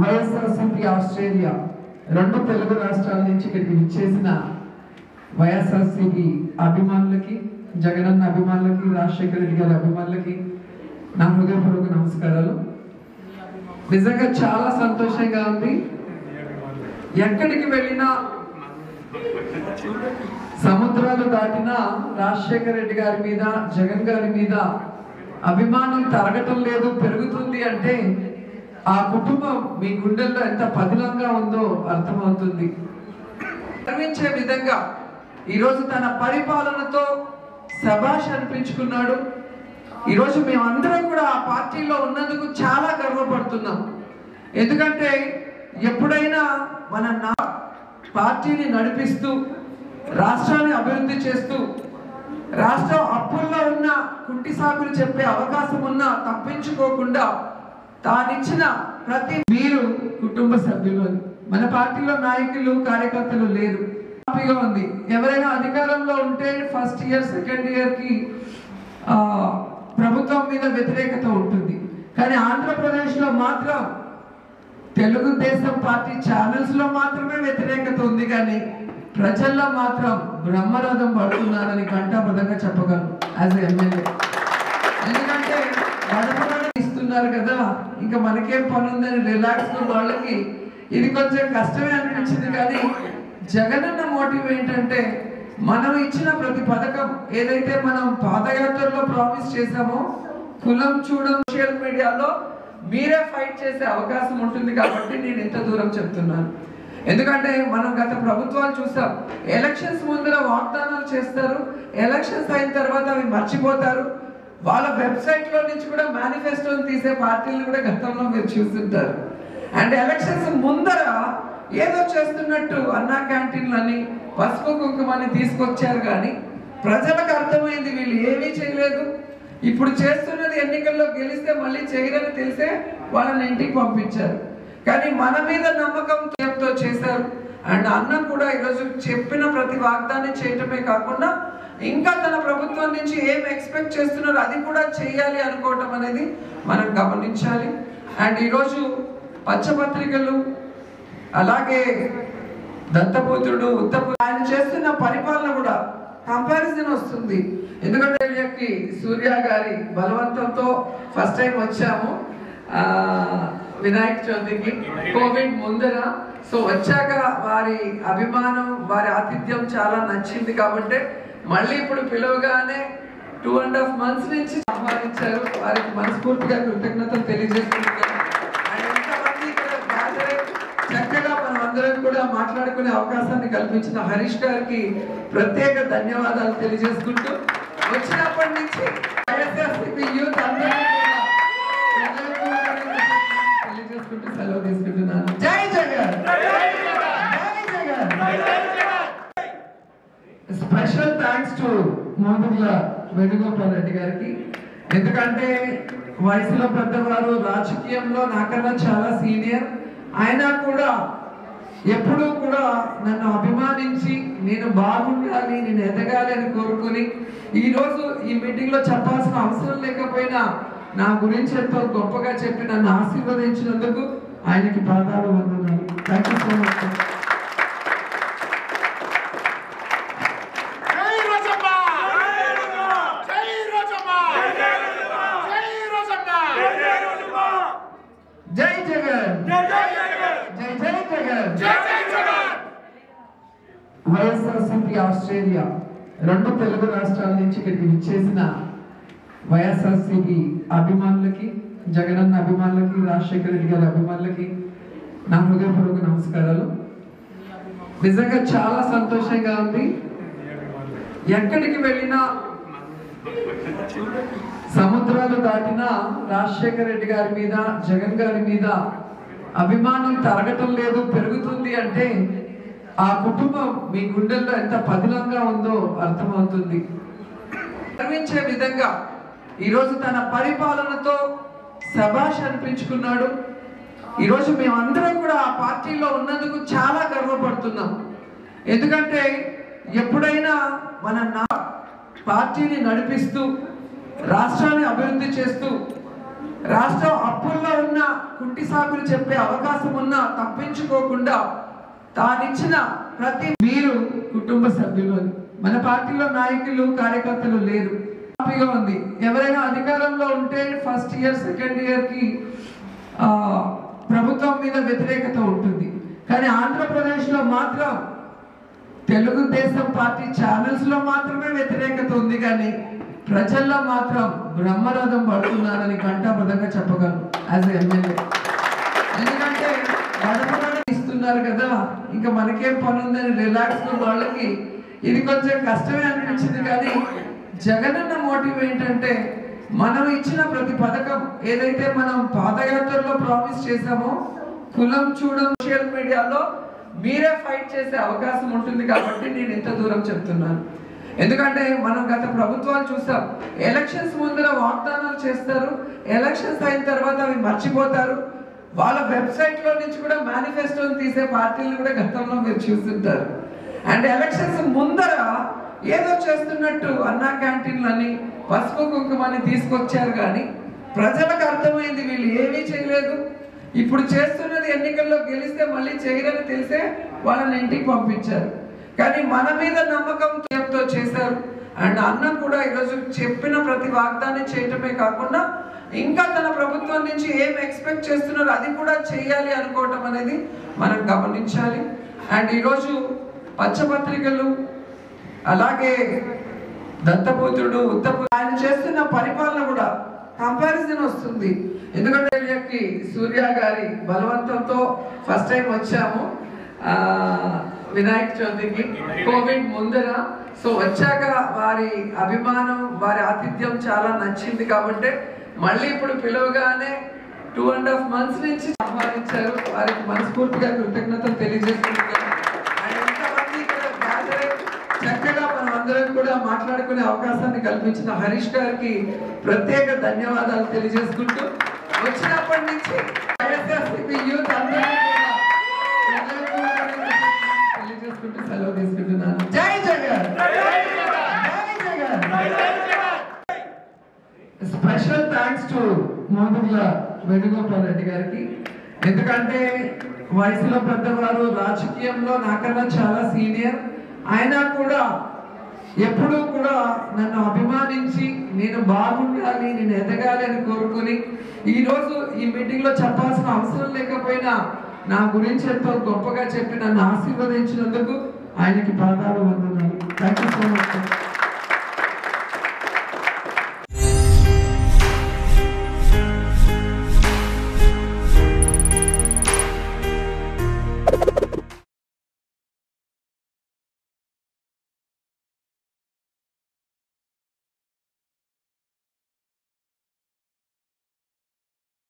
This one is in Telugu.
వైఎస్ఆర్సిపి ఆస్ట్రేలియా రెండు తెలుగు రాష్ట్రాల నుంచి ఇక్కడికి విచ్చేసిన వైఎస్ఆర్సిపి అభిమానులకి జగనన్న అభిమానులకి రాజశేఖర రెడ్డి గారి అభిమానులకి నా హృదయపూర్వక నమస్కారాలు. నిజంగా చాలా సంతోషంగా ఉంది. ఎక్కడికి వెళ్ళినా సముద్రాలు దాటిన రాజశేఖర రెడ్డి గారి మీద జగన్ గారి మీద అభిమానం తరగటం లేదు పెరుగుతుంది అంటే ఆ కుటుంబం మీ గుండెల్లో ఎంత పదిలంగా ఉందో అర్థమవుతుంది. గర్వించే విధంగా ఈరోజు తన పరిపాలనతో శబాష్ అనిపించుకున్నాడు. ఈరోజు మేమందరం కూడా ఆ పార్టీలో ఉన్నందుకు చాలా గర్వపడుతున్నాం. ఎందుకంటే ఎప్పుడైనా మన నా పార్టీని నడిపిస్తూ రాష్ట్రాన్ని అభివృద్ధి చేస్తూ రాష్ట్రం అప్పుల్లో ఉన్న కుంటి సాకులు చెప్పే అవకాశం ఉన్నా తప్పించుకోకుండా తానిచ్చిన ప్రతి మీరు కుటుంబ సభ్యులు మన పార్టీలో నాయకులు కార్యకర్తలు లేరు. హ్యాపీగా ఉంది. ఎవరైనా అధికారంలో ఉంటే ఫస్ట్ ఇయర్ సెకండ్ ఇయర్కి ఆ, ప్రభుత్వం మీద వ్యతిరేకత ఉంటుంది. కానీ ఆంధ్రప్రదేశ్లో మాత్రం తెలుగుదేశం పార్టీ ఛానల్స్లో మాత్రమే వ్యతిరేకత ఉంది కానీ ప్రజల్లో మాత్రం బ్రహ్మరథం పడుతున్నారని కంఠాపదంగా చెప్పగలను. యాజ్ ఎమ్మెల్యే ఉన్నారు కదా ఇంకా మనకేం పని ఉందని రిలాక్స్ వాళ్ళకి ఇది కొంచెం కష్టమే అనిపించింది కానీ జగనన్న మోటివ్ ఏంటంటే మనం ఇచ్చిన ప్రతి పథకం ఏదైతే మనం పాదయాత్రలో ప్రామిస్ చేశామో కులం చూడం సోషల్ మీడియాలో మీరే ఫైట్ చేసే అవకాశం ఉంటుంది కాబట్టి నేను ఇంత దూరం చెప్తున్నాను. ఎందుకంటే మనం గత ప్రభుత్వాలు చూసాం ఎలక్షన్స్ ముందర వాగ్దానాలు చేస్తారు ఎలక్షన్స్ అయిన తర్వాత అవి మర్చిపోతారు వాళ్ళ వెబ్సైట్లో నుంచి కూడా మేనిఫెస్టోని తీసే పార్టీలు కూడా గతంలో మీరు చూస్తుంటారు అండ్ ఎలక్షన్స్ ముందర ఏదో చేస్తున్నట్టు అన్నా క్యాంటీన్లని పసుపు కుంకుమని తీసుకొచ్చారు కానీ ప్రజలకు అర్థమైంది వీళ్ళు ఏమీ చేయలేదు. ఇప్పుడు చేస్తున్నది ఎన్నికల్లో గెలిస్తే మళ్ళీ చేయరని తెలిసే వాళ్ళని ఇంటికి పంపించారు. కానీ మన మీద నమ్మకం చేశారు. అండ్ అన్న కూడా ఈరోజు చెప్పిన ప్రతి వాగ్దాన్ని చేయటమే కాకుండా ఇంకా తన ప్రభుత్వం నుంచి ఏం ఎక్స్పెక్ట్ చేస్తున్నారో అది కూడా చేయాలి అనుకోవటం అనేది మనం గమనించాలి. అండ్ ఈరోజు పచ్చపత్రికలు అలాగే దత్తపుత్రుడు ఉత్తపు ఆయన చేస్తున్న పరిపాలన కూడా కంపారిజన్ వస్తుంది. ఎందుకంటే సూర్య గారి బలవంతంతో ఫస్ట్ టైం వచ్చాము. వినాయక చవితికి కోవిడ్ ముందర. సో వచ్చాక వారి అభిమానం వారి ఆతిథ్యం చాలా నచ్చింది కాబట్టి మళ్ళీ ఇప్పుడు పిలవగానే టూ అండ్ హాఫ్ మంత్స్ నుంచి ఆహ్వానించారు. వారికి మనస్ఫూర్తిగా కృతజ్ఞతలు తెలియజేస్తున్నాను చక్కగా మనం అందరం కూడా మాట్లాడుకునే అవకాశాన్ని కల్పించిన హరీష్ గారికి ప్రత్యేక ధన్యవాదాలు తెలియజేసుకుంటూ వచ్చినప్పటి నుంచి వైఎస్ఆర్సీపీ యూత్ అందరూ కూడా తెలియజేసుకుంటూ సెలవు తీసుకుంటున్నాను జై జగన్ జై జగన్ స్పెషల్ థ్యాంక్స్ మోదుగుల వేణుగోపాల్ రెడ్డి గారికి. ఎందుకంటే వయసులో పెద్దవారు రాజకీయంలో నాకన్నా చాలా సీనియర్. అయినా కూడా ఎప్పుడూ కూడా నన్ను అభిమానించి నేను బాగుండాలి నేను ఎదగాలి అని కోరుకుని ఈ ఈ మీటింగ్లో చెప్పాల్సిన అవసరం లేకపోయినా నా గురించి ఎంతో గొప్పగా చెప్పి నన్ను ఆశీర్వదించినందుకు ఆయనకి పాదాలు వందనాలు. థ్యాంక్ యూ సో మచ్ జై రోజమ్మ జై రోజమ్మ జై రోజమ్మ జై జగన్ జై జగన్ జై జై జగన్ జై జై జగన్ వైఎస్ఆర్సిపి ఆస్ట్రేలియా రెండు తెలుగు రాష్ట్రాల నుంచి ఇక్కడికి విచ్చేసిన వైఎస్ఆర్సిపి అభిమానులకి జగనన్న అభిమానులకి రాజశేఖర రెడ్డి గారి అభిమానులకి నా హృదయపూర్వక నమస్కారాలు. నిజంగా చాలా సంతోషంగా ఉంది. ఎక్కడికి వెళ్ళినా సముద్రాలు దాటినా రాజశేఖర రెడ్డి గారి మీద జగన్ గారి మీద అభిమానం తరగటం లేదు పెరుగుతుంది అంటే ఆ కుటుంబం మీ గుండెల్లో ఎంత పదిలంగా ఉందో అర్థమవుతుంది. గర్వించే విధంగా ఈరోజు తన పరిపాలనతో శభాష్ అనిపించుకున్నాడు. ఈరోజు మేమందరం కూడా ఆ పార్టీలో ఉన్నందుకు చాలా గర్వపడుతున్నాం. ఎందుకంటే ఎప్పుడైనా మన నా పార్టీని నడిపిస్తూ రాష్ట్రాన్ని అభివృద్ధి చేస్తూ రాష్ట్రం అప్పుల్లో ఉన్న కుంటి సాకులు చెప్పే అవకాశం ఉన్నా తప్పించుకోకుండా తానిచ్చిన ప్రతి మీరు కుటుంబ సభ్యులు మన పార్టీలో నాయకులు కార్యకర్తలు లేరు. హ్యాపీగా ఉంది. ఎవరైనా అధికారంలో ఉంటే ఫస్ట్ ఇయర్ సెకండ్ ఇయర్కి ప్రభుత్వం మీద వ్యతిరేకత ఉంటుంది. కానీ ఆంధ్రప్రదేశ్లో మాత్రం తెలుగుదేశం పార్టీ ఛానల్స్లో మాత్రమే వ్యతిరేకత ఉంది కానీ ప్రజల్లో మాత్రం బ్రహ్మరథం పడుతున్నారని కంటాబద్ధంగా చెప్పగలను యాజ్ ఎమ్మెల్యే ఎందుకంటే గడపడం ఇస్తున్నారు కదా ఇంకా మనకేం పని ఉందని రిలాక్స్ వాళ్ళకి ఇది కొంచెం కష్టమే అనిపించింది కానీ జగనన్న మోటివ్ ఏంటంటే మనం ఇచ్చిన ప్రతి పథకం ఏదైతే మనం పాదయాత్రలో ప్రామిస్ చేశామో కులం చూడం సోషల్ మీడియాలో మీరే ఫైట్ చేసే అవకాశం ఉంటుంది కాబట్టి నేను ఇంత దూరం చెప్తున్నాను. ఎందుకంటే మనం గత ప్రభుత్వాలు చూసాం ఎలక్షన్స్ ముందర వాగ్దానాలు చేస్తారు ఎలక్షన్స్ అయిన తర్వాత అవి మర్చిపోతారు. వాళ్ళ వెబ్సైట్లో నుంచి కూడా మేనిఫెస్టోని తీసే పార్టీలు కూడా గతంలో మీరు చూస్తుంటారు. అండ్ ఎలక్షన్స్ ముందర ఏదో చేస్తున్నట్టు అన్నా క్యాంటీన్లని పసుపు కుంకుమని తీసుకొచ్చారు కానీ ప్రజలకు అర్థమైంది వీళ్ళు ఏమీ చేయలేదు. ఇప్పుడు చేస్తున్నది ఎన్నికల్లో గెలిస్తే మళ్ళీ చేయరని తెలిసే వాళ్ళని ఇంటికి పంపించారు. కానీ మన మీద నమ్మకంతో చేశారు. అండ్ అన్న కూడా ఈరోజు చెప్పిన ప్రతి వాగ్దాన్ని చేయటమే కాకుండా ఇంకా తన ప్రభుత్వం నుంచి ఏం ఎక్స్పెక్ట్ చేస్తున్నారో అది కూడా చేయాలి అనుకోవటం అనేది మనం గమనించాలి. అండ్ ఈరోజు పచ్చపత్రికలు అలాగే దత్తపుత్రుడు ఉత్తపు ఆయన చేస్తున్న పరిపాలన కూడా కంపారిజన్ వస్తుంది. ఎందుకంటే సూర్య గారి బలవంతంతో ఫస్ట్ టైం వచ్చాము. వినాయక చవితికి కోవిడ్ ముందర. సో వచ్చాక వారి అభిమానం వారి ఆతిథ్యం చాలా నచ్చింది కాబట్టి మళ్ళీ ఇప్పుడు పిలవగానే టూ అండ్ హాఫ్ మంత్స్ నుంచి ఆహ్వానించారు. వారికి మనస్ఫూర్తిగా కృతజ్ఞతలు తెలియజేస్తున్నాను చక్కగా మనం అందరం కూడా మాట్లాడుకునే అవకాశాన్ని కల్పించిన హరీష్ గారికి ప్రత్యేక ధన్యవాదాలు తెలియజేసుకుంటూ వచ్చినప్పటి నుంచి వైఎస్ఆర్సీపీ యూత్ అందరూ కూడా తెలియజేసుకుంటూ సెలవు తీసుకుంటున్నాను. జై జగన్! జై Jagan! Special thanks to Modugula Venugopal Reddy గారికి. ఎందుకంటే వయసులో పెద్దవారు రాజకీయంలో నాకన్నా చాలా సీనియర్ అయినా కూడా ఎప్పుడూ కూడా నన్ను అభిమానించి నేను బాగుండాలి నేను ఎదగాలి అని కోరుకుని ఈరోజు ఈ మీటింగ్లో చెప్పాల్సిన అవసరం లేకపోయినా నా గురించి ఎంతో గొప్పగా చెప్పి నన్ను ఆశీర్వదించినందుకు ఆయనకి పాదాలు వందనాలు. Thank you so much